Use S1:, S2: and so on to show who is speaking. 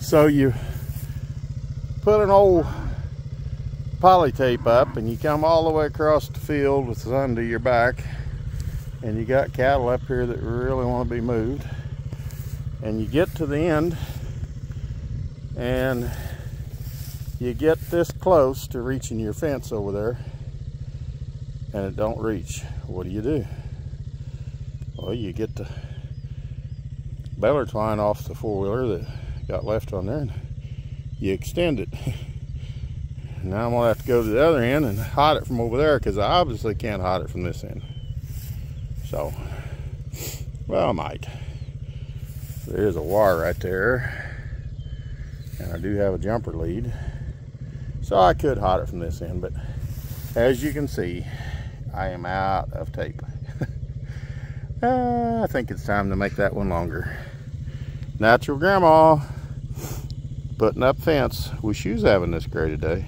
S1: So you put an old poly tape up and you come all the way across the field with sun to your back. And you got cattle up here that really want to be moved. And you get to the end and you get this close to reaching your fence over there and it don't reach. What do you do? Well you get the baler twine off the four-wheeler that got left on there and you extend it. Now I'm gonna have to go to the other end and hide it from over there because I obviously can't hide it from this end. So well I might. There's a wire right there. And I do have a jumper lead. So I could hide it from this end but as you can see I am out of tape. Uh, I think it's time to make that one longer. Natural Gramma putting up fence she was having this great today